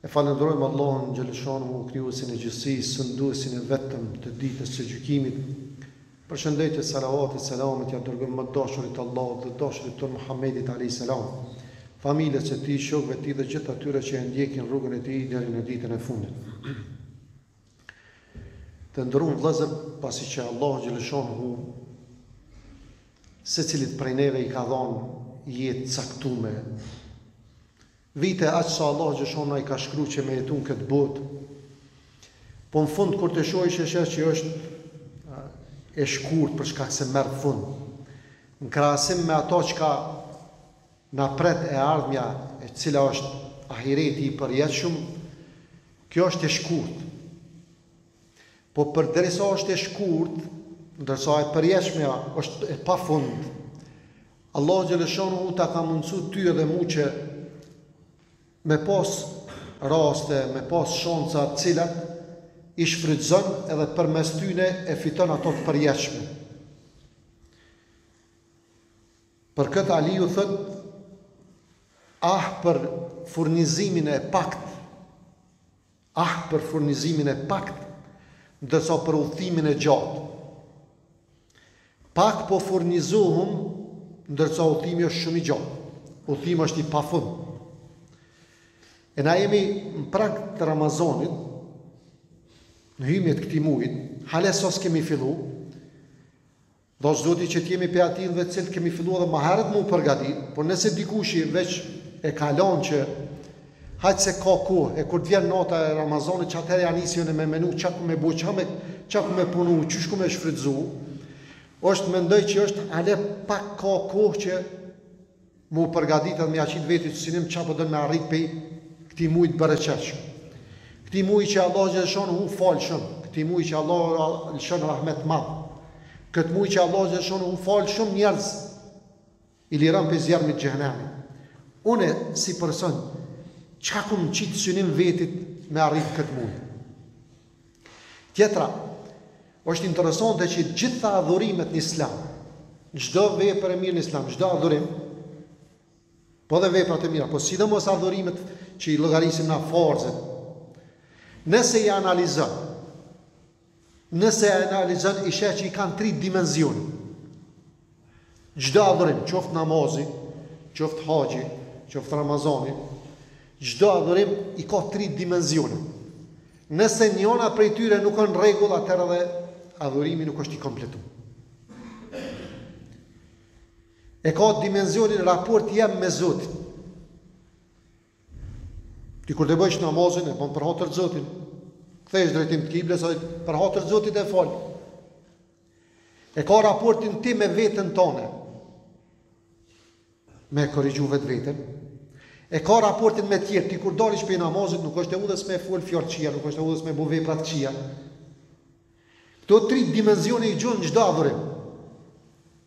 E falënderojmë Allahun xheleshanuhu krijuesin e gjithësisë, sunduesin e vetëm të ditës së gjykimit. Përshëndetjet, salavatet e selamet ja dërgojmë më të dashurit të Allahut dhe dashurit tonë Muhammedit alejhi selam, familjes së tij, shokëve të tij dhe gjithë atyre që e ndjekin rrugën e tij deri në ditën e fundit. Të nderuam vëllezër, pasi që Allahu xhaleshanuhu secilit prej neve i ka dhënë jetë caktume, vite aq sa Allahu xhaleshanu i ka shkru që me jetu n'këtë botë, po n'fund kur të shohësh e sheh që është e shkurt për shkak se merr fund. Në krahasim me ato çka Na pret e ardhmja e cila është ahireti i përjetshëm, kjo është e shkurt. Po përderisa është e shkurt, ndërsa e përjetshmja është e pafund, Allahu xhaleshanuhu ta ka mundësu ty edhe mu që me pas raste, me pas shanca të cilat i shfrytëzon edhe përmes tyne e fiton ato të përjetshme. Për këtë Aliu thotë Ah për furnizimin e paktë Ah për furnizimin e paktë ndërsa për udhëtimin e gjatë Pak po furnizohem ndërsa udhëtimi është shumë i gjatë Udhëtimi është i pafund E na jemi në prag të Ramazanit në hymje të këtij mujit, hale sa s'kemi fillu, Dashtë zoti që të jemi prej atyne të cilët kemi fillu edhe më herët mu përgatit, por nëse dikushi veç e kalon që hajt se ka kohë, e kur të vjen nata e Ramazanit që atëherë ja nisi unë me menu çka kum me bo, çka me çka kum me punu, qysh kum me shfrytëzu, është mendoj që është ale pak ka kohë që Mu përgatit edhe me ja qit vetit synim ça po don me arrit pej këtij muji të bereqetshëm. Këtij muji që Allahu xhaleshanu hu fal shum, këtij muji që Allahu lëshon rahmet të madh. Kët muj që Allahu xhaleshanu hu fal shum njerëz i liron pej zjermit të xhehenemit. Une si person çka kum qit synim vetit me arrit këtë muj. Tjetra, është interesante që gjitha adhurimet në Islam, çdo vepër e mirë në Islam, çdo adhurim, po dhe veprat e mira, po sidomos adhurimet që i llogarisim na farzet. Nëse i analizon, nëse i analizon i sheh që i kanë tri dimensione. Çdo adhurim, qoftë namazi, qoftë haxhi, qoftë Ramazani, çdo adhurim i ka tri dimensione. Nëse njëna prej tyre nuk është në rregull, atëherë edhe adhurimi nuk është i kompletu. E ka dimensionin raportin me Zotin. Ti kur të bëjsh namazin e bën për hatër të Zotit. Kthehesh drejtim të kibles, ai për hatër të Zotit e fal. E ka raportin ti me veten tënde. Me korrigju vetveten. E ka raportin me tjerë, ti kur dalish prej namazit nuk është e udhës me fol fjalë t'kqia, nuk është e udhës me bo vepra të kqia. Këto tri dimensione i gjon n'çdo adhurim.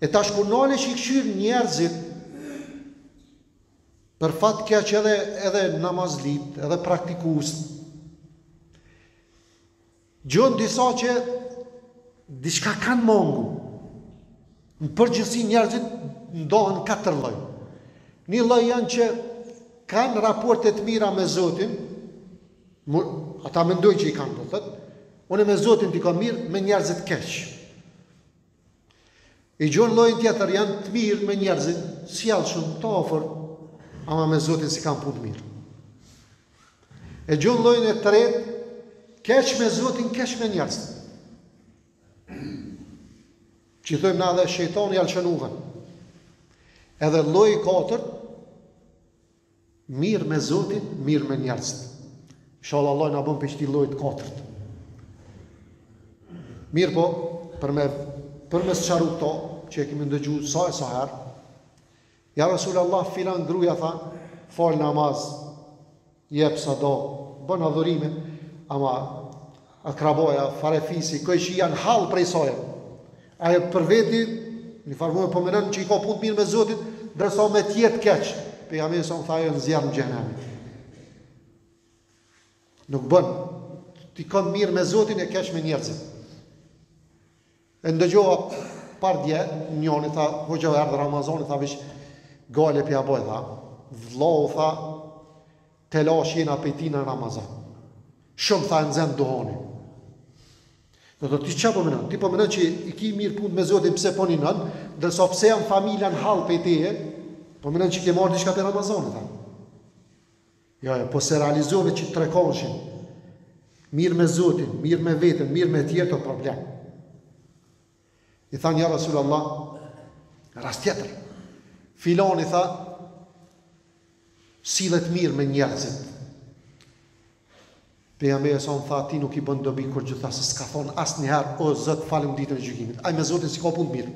E tash kur nalesh i kqyr njerzit për fat keq edhe edhe namazlit edhe praktikuest gjon disa që diçka kan mangu në përgjithësi njerzit ndahen katër lloj një lloj jan që kan raporte të mira me zotin Ata mendojnë që i kanë, do të thotë, unë me Zotin i kam mirë, me njerëzit keq. E gjon llojin tjetër, janë të mirë me njerëzit, si alë shumë, të afërt, ama me Zotin s'i kanë punët mirë. E gjon llojin e tretë, keq me Zotin, keq me njerëzit. Që i thojmë na edhe shejtani ja lshon udhën. Edhe lloji i katërt, Mir me zotin mir me njerzt ishalla Allah na bën prej këtij lloji të katërt mirpo për me për me sqaru këto që e kemi ndëgju sa e sa her ja Rasul Allah filan gruja tha fal namaz jep sadaka bën adhurime ama Akrabaja, farefisi, kojshitë janë në hall prej saj. Ajo për veti, n'ni farë mënyre po mendon që i ka punët mirë me Zotin, ndërsa me tjerët keq. Pejgamberi alejhi selam tha ajo në zjarr në xhenem. Nuk bën t'i kam mirë me Zotin e keq me njerëzit. E ndëgjova pardje njoni tha hoxha erdh ramazani tha vish gale pja boj tha vllau tha telash jena pej tina në ramazan shum tha e nxen duhani Ti çka po mendon? Ti po mendon që i ki mirë punët me Zotin pse po ninon, ndërsa pse janë familja në hall pej teje? Po mendon që ke marrë diçka prej Ramazanit? Jo jo po se realizove që trekëndshin mirë me Zotin, mirë me veten, mirë me tjerët problem. I thanë ja Rasulallah, rast tjetër, filani tha, sillet mirë me njerëzit. Pejgamberi a.s. tha, atij nuk i bon dobi kurgjo tha, se s'ka thonë asnjëherë, o Zot falëm ditën e gjykimit, aj me Zotin si ka punë mirë.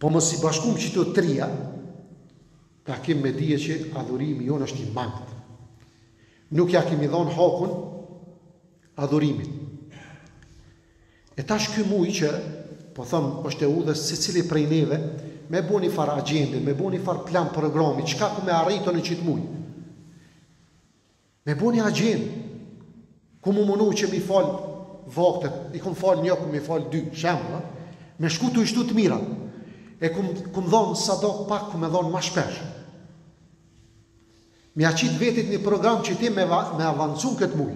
Po mos i bashkojmë qito trija, ta kem me dije që adhurimi jonë është i mangët. Nuk ja kemi dhonë hakun adhurimit. E tash ky muj që, po thëmë, është e udhës secili prej neve, me bo një farë agjende, me bo një farë plan programi, çka ki me arrito në qitë muj. Me bo një axhendë kum mu munu që mi fal vaktet, i kum fal një, kum mi fal dy, shembull a, me shku tu i shtu të mirat, e kum kum dhon sadak pak kum me dhon ma shpesh. Mi ja qit vetit një program që ti me me avancu në këtë muj.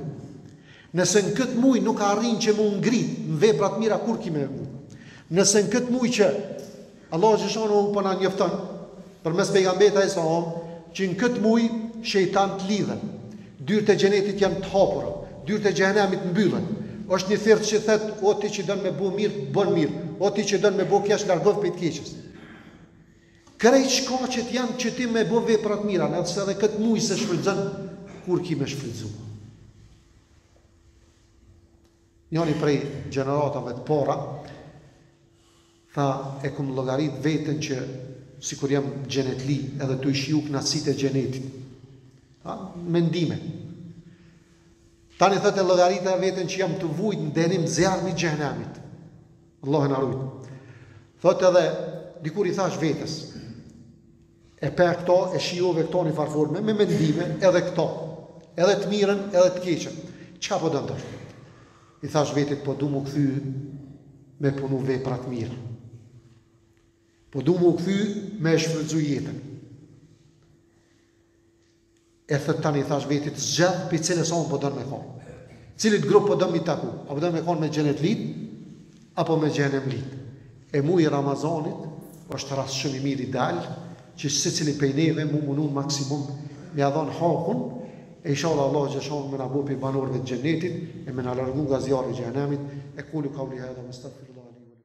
Nëse në këtë muj nuk arrin që mu ngrit në vepra të mira kur ki me bo. Nëse në këtë muj që Allahu xhashanuhu po na njofton përmes pejgamberit alejhi selam që në këtë muaj shejtanët lidhen, dyert e xhenetit janë të hapura, dyert e xhehenemit mbyllen. Është një thirrës që thotë, o ti që don me bo mirë, bën mirë, o ti që don me bo keq, largohu prej të keqes. Krejt shkaqet janë që ti me bo vepra të mira, nëse edhe këtë muaj s'e shfrytëzon, kur ki m'e shfrytëzu? Njëri prej gjeneratave të para, Tha, E kom llogarit veten që sikur jam xhenetli edhe tu i shiju kënaqësitë e xhenetit. A, mendime. Tani thotë e llogarita veten që jam tu vujt në denim zjarrmit xhehenemit. Allahu na rujt. Thotë edhe dikur i thash vetes, e pe këto, e shijove këto në ni far forme, me mendime edhe këto, edhe të mirën edhe të keqen. Çka po don tash? I thashë vetit po du mu kthy me punu vepra të mira. Po du mu kthy me e shfrytëzu jetën. E thët tani i thashë vetit zgjedh për cilës anë po dënë me konë. Cilit grup po don mi taku. A po don me konë me xhenetlit, apo me xhehenemlit e muaj i ramazanit është rast shumë i mirë ideal që secili pej neve mu munun maksimum me ja dhan hakun e ishalla Allahu xhashanu me na bo pej banorëve të xhenetit e me na largu nga zjarri i xhehenemit ekulu kauli hadha wastagfirullah li